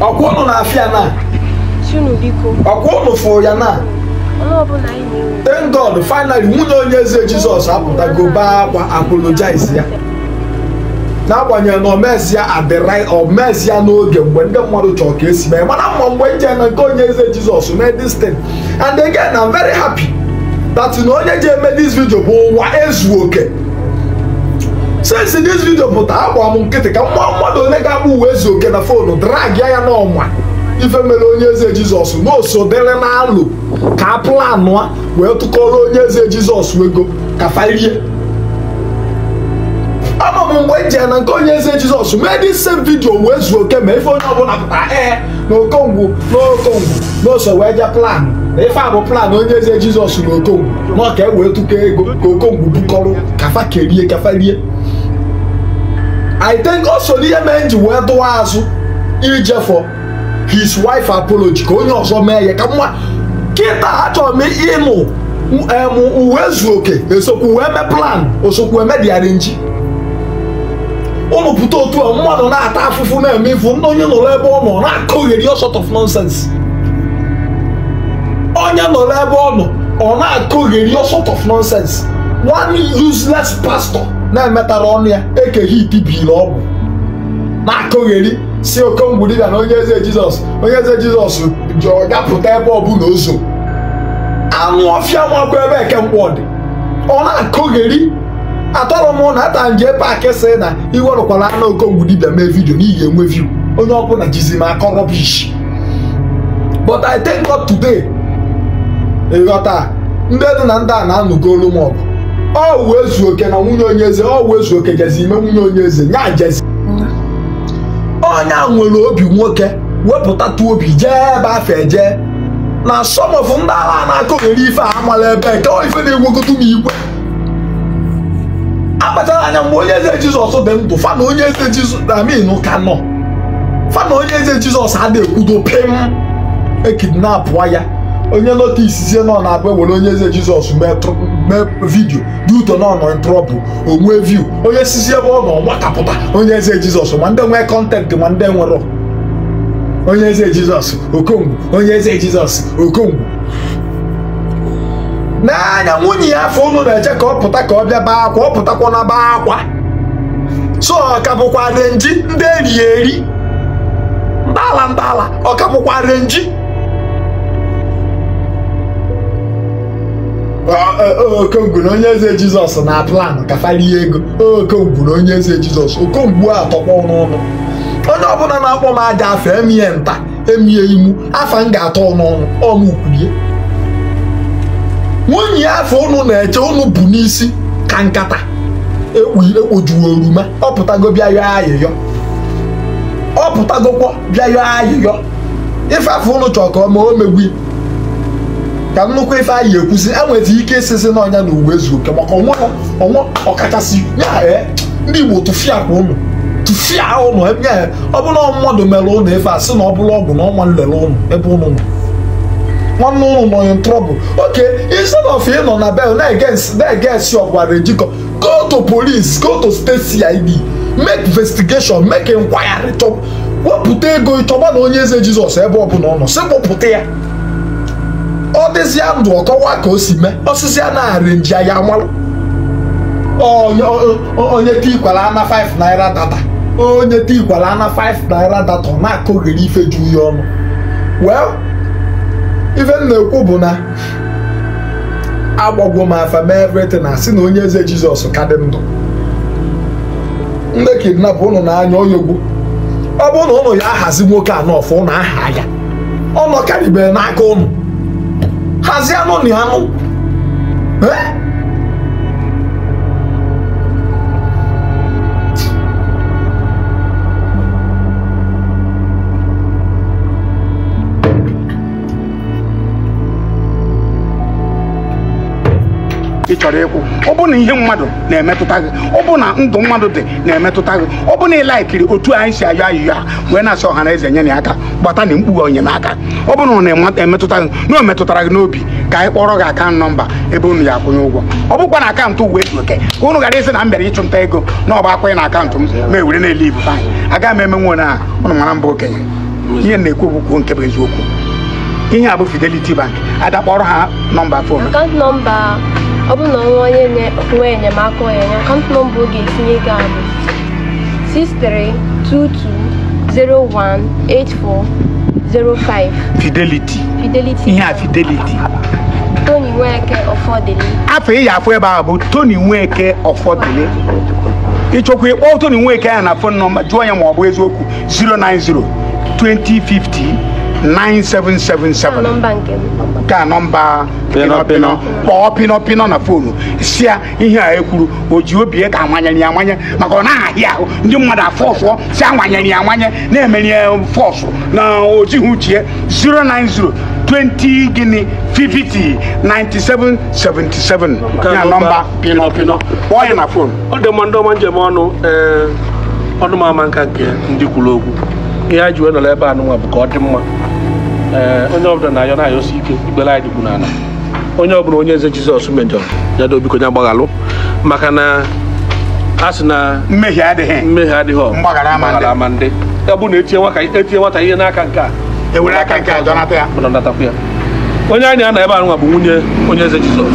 ọkwa ụnụ na-afịa na? Ọkwa ụnụ fụrụ ya na? Thank god finally nwunye onye eze jizọs apụtago baa akwa apologize ya. N'agbanyeghị na omezi ya at the right omezi ya n'oge mgbe ndị mmadụ chọrọ ka esi mee. Mana mma mgbe nje na nke onye eze jizọs mee this thing. And again i'm very happy that na onye ji eme this video bụ ụwa ezu oke since this video pụta agba m nkịtị ka nwa mmadụ onye ga-akpụ uwe ezu oke na fonu drag ya ya n'ọnwa ife mere onye eze jizọs na osodere na-alụ ka a planụ a wee tụkọrọ onye eze jizọs wego ka farie ama m mgbe nje na nke onye eze jizọs mee dị same video wee zuo oke ma ife onye ọbụla pụtara ee na okongwu na okongwu na oso wee je plan. Na ife a bụ plan onye eze jizọs na okongwu na ọka e wee tụkọ ego ka okongwu bukọrọ kafa kerie kafa rie i think o so n'ihe mee nji wee dụwa azụ ije for his wife apology. Ka onye ọzọ mee ya ka mma kịta achọrọ m ịnụ em uwe zuo oke. Esokwu wee mee plan. Osokwu eme diarenji ụnụ pụta otu a mmadụ na-ata afụfụ na-eme ifu ndị onye nọrọ ebe ọ nọ na-akụgheri all sort of nonsense. Onye nọrọ ebe ọ nọ ọ na-akụgheri all sort of nonsense. One useless pastor na-emetara ọnụ ya ekeghị itibiri ọgwụ na-akụgheri si okongwu dibịa na onye eze jizọs onye eze jizọs ji ọga pụta ebe ọbụla ozo anụ ọfịa nwakwa ebe eke mkpọ dị. Ọ na-akụgheri atọrọ m na ata nje paakị sị na iwerụkwala anụ okongwu dibịa mee vidio n'ihi enwe view. Onye ọbụla jizi m akọ rọbish but i thank god today. Ịghọta ndị dị na ndị a na-anụgolu m ọgụ ọ wee zuo oke na nwunye onye eze ọ wee zuo oke jezi ime nwunye onye eze nya jezi. Onye a nwere obi nwoke wepụtatụ obi jee ebe afọ eje na sọmọfụ ndị agha na-akọgheri ife a amala ebe nke ife na-egwogotu m igwe. Akpachara anya mgbe onye eze jizọs dị ndụ fa na onye eze jizọs amin ka nọ. Fa na onye eze jizọs adịghị ekwudo pim ekidnapụa ya onye notis sie nọ na-abụ ewere onye eze jizọs mee vidio dị ụtọ nọ nọ trọbụl onwe viu onye sisi ebe ọ nọ gbakapụta onye eze jizọs ma ndị nwee kọntentị ma ndị nwere. Onye eze jizọs okongwu onye eze jizọs okongwu n'anya nwunye ya afọ unu na-eche ka ọ pụta ka ọ bịa baa akwa ọ pụtakwa na baa akwa. So ọ ka bụkwa renji ndị eri eri. Ndala ndala ọ ka bụkwa renji okongwu na onye eze jizọs na plan ka farie ego. Okongwu na onye eze jizọs. Okongwu a tọkpọ n'ọnụ. Onye ọbụla na-akpọ m aja afọ emie nta emie imu afa m ga-atọ n'ọnụ ọnụ kwurie nwunye ya afọ unu na-eche unu bụ n'isi ka nkata. Ekpojuo oruma. Ọ pụtago bịa yọọ ayịyọ. Ọ pụtagokwa bịa yọọ ayịyọ. Ife afọ unu chọrọ ka ọ ma o megbu ka nnukwu ife anyị ekwusi enweta ike isisi n'ọnya na uwe oke maka onwe ọkachasị. Ya ee ndị igbo tụfịa ụnụ tụfịa ụnụ ebe ya ọ bụla mmadụ mere ụnụ ife a sị na ọ bụla ọgwụ na ọnwa nlele ụnụ ebe ụnụ nọ. Nwanne ụnụ nọ in trouble. Okay instead of ị nọ na bel na-egesi ọgwara ejikọ go to police go to state cid make investigation make inquiry wepụta ego ịchọba na onye eze jizọs ebe ọbụla ọ nọ sị kpụpụta ya ọ dịzịa ndụ ọkọwa ka o si mee. Osisi a na-arenji ya amalụ onye tikwara ana 5 naira data. Onye tikwara ana 5 naira data ọ na-akụghịrị ife ju ya ọnụ. Well ife m na-ekwu bụ na agbagwo m afa mee everything na si na onye eze jizọs ka dị ndụ. Ndị kidnap ụnụ na-anya oyogbo ọ bụrụ na ụnụ ya ahazi nwoke anọ ọfụ ụnụ aha ya. Ọ nọkarịbere n'aka ụnụ. hazi ano ni ano. Eh? Ị chọrọ ịkwụ ọ bụ na ihe mmadụ na-emetụta gị ọ bụ na ndụ mmadụ dị na-emetụta gị ọ bụ na ị laikiri otu anyị si ayọ ayịyọ a wee na-asị ọha na eze nye ya aka gbata na mkpughe enyemaka. Ọ bụ na ọ na-emetụta gị na o metụtara gị n'obi ka anyị kpọrọ gị akaụntụ nọmba ebe unu ya akwụnye ụgwọ. Ọ bụkwa na akaụntụ uwe oke ka unu gara ịsị na m bịara ịchụnta ego na ọba akwụnye na akaụntụ m ma ewere na-ele ibu anyị. Agaghị m eme nwe na ụnụ mara mba okenye. Ihe na-ekwu kwuo nke bụ eziokwu. Ihe a bụ fidelity bank. Adakpọrọ ha nọmba fon ọ bụ na ọnwa onye nye- nwe enyemaka onye nye akaụntụ nọmba ọ ga-etinye ego a bụ 6322018405 fidelity. Fidelity. Ihe a fidelity. Tony Nweke Ọfọdịlị afọ ị ga-afụ ebe ahụ bụ tony nweke ọfọdụle ịchọkwa ịkpọ tony nweke ya na fon nọmba jụọ ya ma ọ bụ eziokwu 090 2050 9777 na nọmba nke m. Ka nọmba pịnọ kpọọ pịnọ na fonu. Si ya ihe a ekwuru o ji obi ya ka amanyere ya amanye maka ọ na-ahịa ahụ ndị mmadụ afọsụọ si amanyere ya amanye na-emere ya fọsụ. Na ojighị uche ya 090 20 gịnị 50 97 77 ya nọmba pịnọ kpọọ ya na fonu. Ọ dị mma ndị ọma njem ọnụ ee ọnụ m ama nka nke ndị kwuru okwu. Ihe anyị ji wee nọrọ ebe a nụnwa bụ ka ọ dị mma onye ọbụla na-ayọ na-ayọsi ike ikpere anyị dịkwu n'ala onye ọbụla onye eze jizọs mejọrọ ya dị obiko ya gbaghalụ maka na a sị na mmehie adịghị mmehie adịghị ọ, Mgbaghara ama ndị. ama ndị ya bụ na etinye nwata ihe n'aka nke a ewere aka nke a dọnata ya ọ onye anyị na ebe a nwa bụ nwunye onye eze jizọs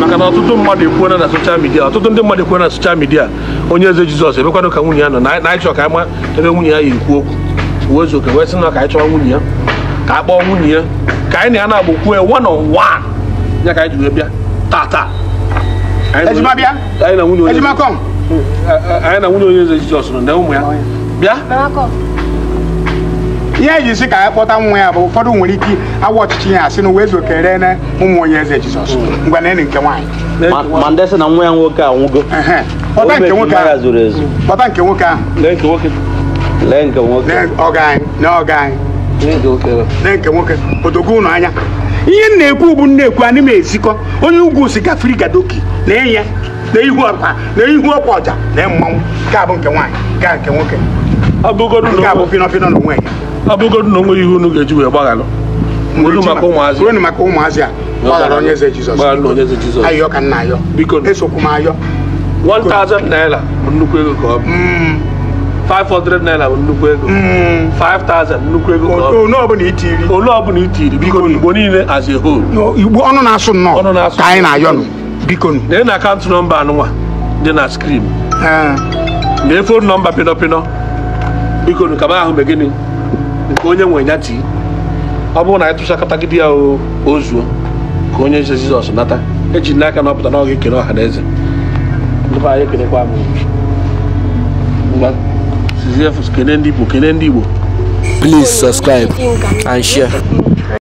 maka na ọtụtụ mmadụ ekwuona na soshal midia ọtụtụ ndị mmadụ ekwuona na soshal midia onye eze jizọs ebekwanụ ka nwunye ya nọ na anyị chọrọ ka anyị ma ebe nwunye ya yi ekwu okwu uwe ezu oke wee sị na ka anyị chọrọ nwunye ya ka a kpọọ nwunye ya. Ka anyị na ya na-agba okwu ya one on one. Ya ka anyị ji wee bịa. Tata. Anyị na- ejima bịa. Anyị na nwunye onye anyị na nwunye onye eze jizọs nọ na ụmụ ya. Bịa. Ihe eji si ka anyị kpọta nwa ya bụ ụfọdụ nwere ike awa ọchịchị ya asị na uwe ezu kere na ụmụ onye eze jizọs. Ngwa na nke nwaanyị. Ma- ndị sị na nwa ya nwoke anwụgo kpọta nke nwoke ahụ. kpọta nke nwoke ahụ. Lee nke nwoke. Lee nke nwoke. Ọga anyị na ọga anyị nke nwoke odogo ụnụ anya. Ihe m na-ekwu bụ nnekwu anyị ma ezikọ. Onye ugwu si gafere gadoki na enye na ihu ọkpa na ihu ọkpa ọja na mmanwụ. Nke a bụ nke nwaanyị nke nke nwoke. Nke na a bụ onwe- pịnọ pịnọ na onwe ya. Abụgodu na onwe ihe unu ga-eji wee gbaghalụ Olu maka ụmụazị. Olu maka ụmụazị a. Gbaghara onye eze jizọs. ayọ ka nna ayọ. Biko. esokwu m ayọ 1000 naira nnukwu ego ka ọ bụ. Mm, 500 naira bụ nnukwu ego. Mm. 5000 nnukwu ego ka onye ọbụla itiri. Biko igbo niile as a whole. Igbo ọnụ na-asụ nnọọ. Ka anyị na-ayọ nụ. Biko lee na akaụntụ nọmba anụnwa dị na skrin Ee, na fon nọmba pịnọ pịnọ biko nụ kama ahụ megịnị nke onye nwe ya tii. Ọ bụrụ na anyị tụchakọtagide ya o zuo. Ka onye eze jizọs nata. Eji n'aka na ọpụta na ọ ga-ekele ọha na eze. Ndị anyị ekelekwa m. ndị igbo kene ndị igbo Please subscribe and share.